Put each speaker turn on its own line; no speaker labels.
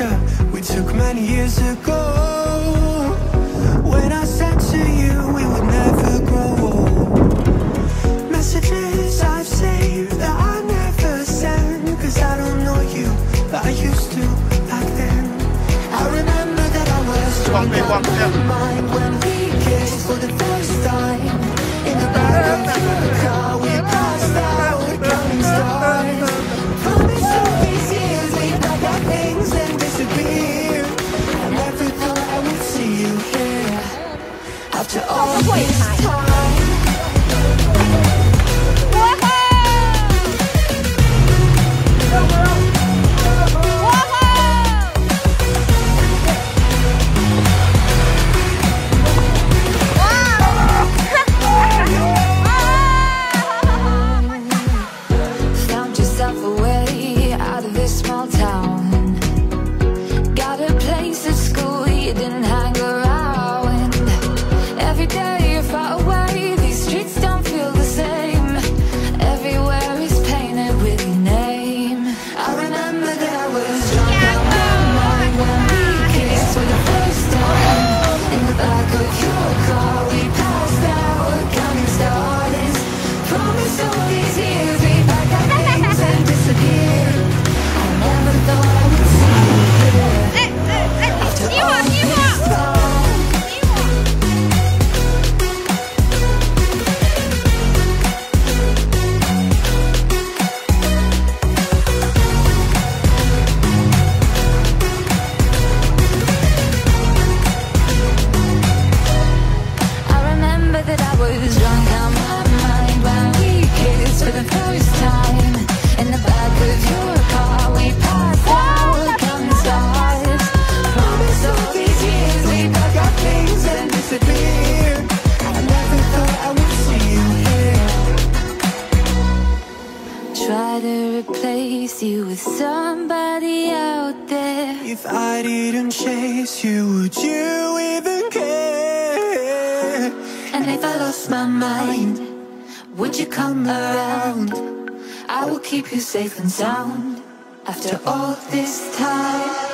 picture we took many years ago. When I said to you we would never grow old. Messages I've saved that I never send. Cause I don't know you, but I used to back then. I remember that I was drunk out of my mind when we kissed for the
was drunk on my mind when we kissed for the first time. In the back of your car, we passed out.
Promise all these years we our things and. I never thought I would see you here.
Try to replace you with somebody out there.
If I didn't chase you, would you
And if I lost my mind, would you come around? I will keep you safe and sound after all this time.